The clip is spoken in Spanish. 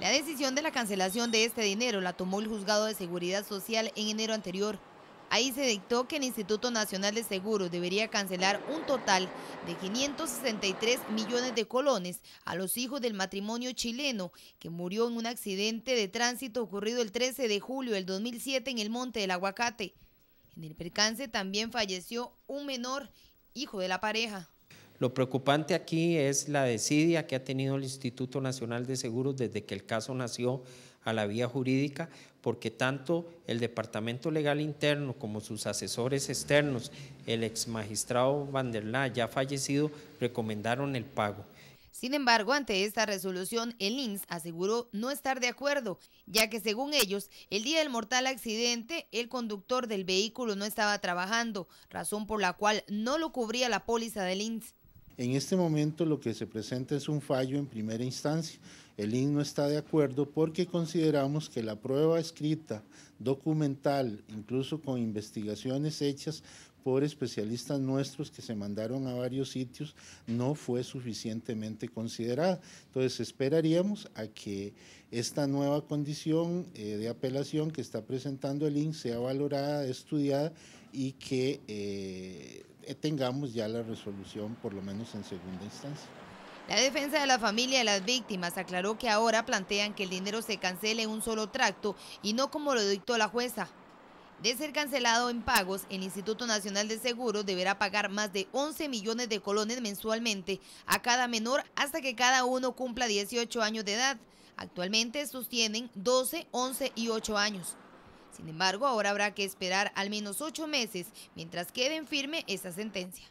La decisión de la cancelación de este dinero la tomó el Juzgado de Seguridad Social en enero anterior. Ahí se dictó que el Instituto Nacional de Seguros debería cancelar un total de 563 millones de colones a los hijos del matrimonio chileno que murió en un accidente de tránsito ocurrido el 13 de julio del 2007 en el Monte del Aguacate. En el percance también falleció un menor, hijo de la pareja. Lo preocupante aquí es la desidia que ha tenido el Instituto Nacional de Seguros desde que el caso nació a la vía jurídica, porque tanto el Departamento Legal Interno como sus asesores externos, el ex magistrado Van der ya fallecido, recomendaron el pago. Sin embargo, ante esta resolución, el INS aseguró no estar de acuerdo, ya que según ellos, el día del mortal accidente, el conductor del vehículo no estaba trabajando, razón por la cual no lo cubría la póliza del INS. En este momento lo que se presenta es un fallo en primera instancia. El IN no está de acuerdo porque consideramos que la prueba escrita, documental, incluso con investigaciones hechas por especialistas nuestros que se mandaron a varios sitios, no fue suficientemente considerada. Entonces esperaríamos a que esta nueva condición eh, de apelación que está presentando el IN sea valorada, estudiada y que eh, tengamos ya la resolución, por lo menos en segunda instancia. La defensa de la familia de las víctimas aclaró que ahora plantean que el dinero se cancele en un solo tracto y no como lo dictó la jueza. De ser cancelado en pagos, el Instituto Nacional de Seguros deberá pagar más de 11 millones de colones mensualmente a cada menor hasta que cada uno cumpla 18 años de edad. Actualmente sostienen 12, 11 y 8 años. Sin embargo, ahora habrá que esperar al menos ocho meses mientras quede firme esa sentencia.